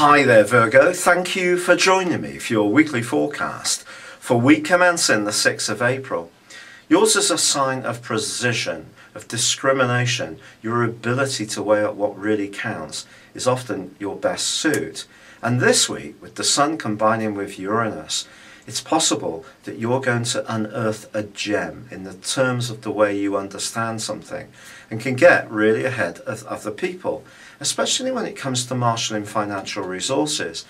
Hi there, Virgo. Thank you for joining me for your weekly forecast for week commencing the 6th of April. Yours is a sign of precision, of discrimination. Your ability to weigh up what really counts is often your best suit. And this week, with the Sun combining with Uranus, it's possible that you're going to unearth a gem in the terms of the way you understand something and can get really ahead of other people, especially when it comes to marshalling financial resources.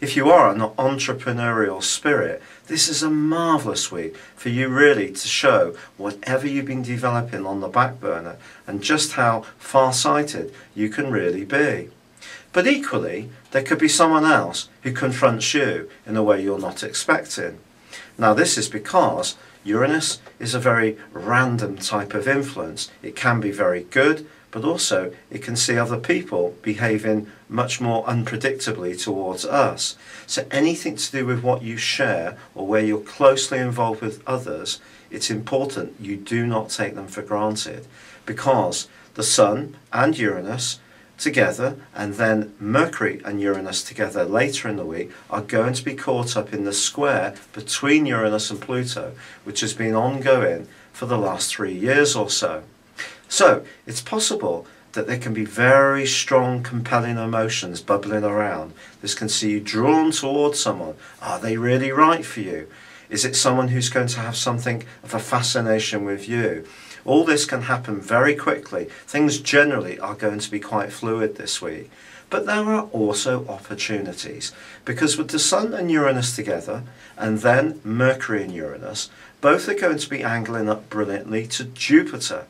If you are an entrepreneurial spirit, this is a marvellous week for you really to show whatever you've been developing on the back burner and just how far-sighted you can really be. But equally, there could be someone else who confronts you in a way you're not expecting. Now this is because Uranus is a very random type of influence. It can be very good, but also it can see other people behaving much more unpredictably towards us. So anything to do with what you share or where you're closely involved with others, it's important you do not take them for granted because the Sun and Uranus together and then Mercury and Uranus together later in the week are going to be caught up in the square between Uranus and Pluto, which has been ongoing for the last three years or so. So it's possible that there can be very strong, compelling emotions bubbling around. This can see you drawn towards someone. Are they really right for you? Is it someone who's going to have something of a fascination with you? All this can happen very quickly. Things generally are going to be quite fluid this week. But there are also opportunities because with the Sun and Uranus together and then Mercury and Uranus, both are going to be angling up brilliantly to Jupiter.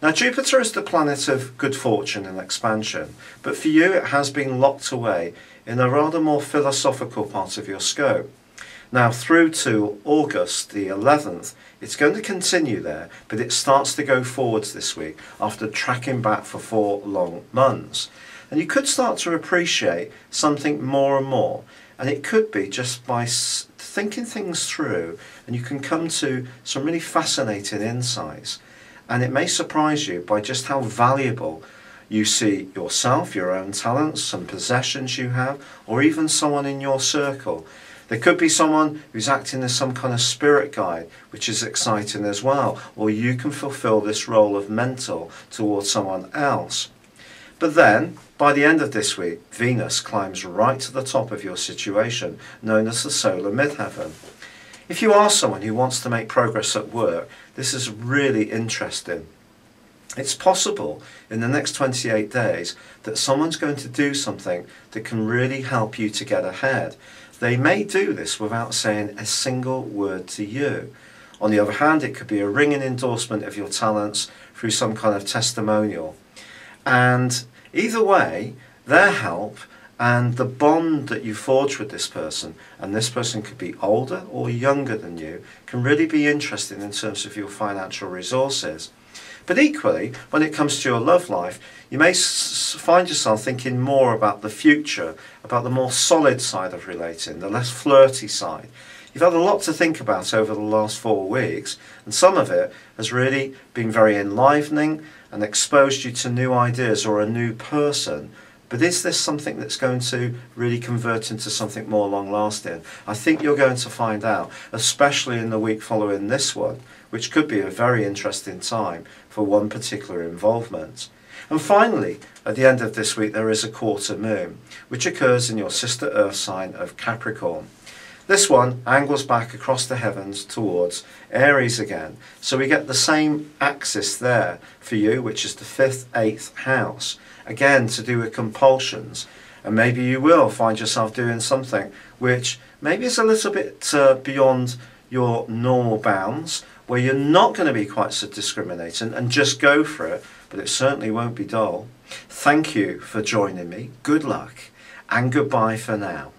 Now Jupiter is the planet of good fortune and expansion, but for you it has been locked away in a rather more philosophical part of your scope. Now through to August the 11th, it's going to continue there, but it starts to go forwards this week after tracking back for four long months. And you could start to appreciate something more and more. And it could be just by thinking things through, and you can come to some really fascinating insights. And it may surprise you by just how valuable you see yourself, your own talents, some possessions you have, or even someone in your circle there could be someone who's acting as some kind of spirit guide, which is exciting as well. Or you can fulfill this role of mentor towards someone else. But then, by the end of this week, Venus climbs right to the top of your situation, known as the solar midheaven. If you are someone who wants to make progress at work, this is really interesting. It's possible in the next 28 days that someone's going to do something that can really help you to get ahead. They may do this without saying a single word to you. On the other hand, it could be a ringing endorsement of your talents through some kind of testimonial. And either way, their help and the bond that you forge with this person, and this person could be older or younger than you, can really be interesting in terms of your financial resources. But equally, when it comes to your love life, you may find yourself thinking more about the future, about the more solid side of relating, the less flirty side. You've had a lot to think about over the last four weeks, and some of it has really been very enlivening and exposed you to new ideas or a new person. But is this something that's going to really convert into something more long lasting? I think you're going to find out, especially in the week following this one, which could be a very interesting time for one particular involvement. And finally, at the end of this week, there is a quarter moon, which occurs in your sister Earth sign of Capricorn. This one angles back across the heavens towards Aries again. So we get the same axis there for you, which is the fifth, eighth house. Again, to do with compulsions. And maybe you will find yourself doing something which maybe is a little bit uh, beyond your normal bounds where you're not going to be quite so discriminating and just go for it, but it certainly won't be dull. Thank you for joining me. Good luck and goodbye for now.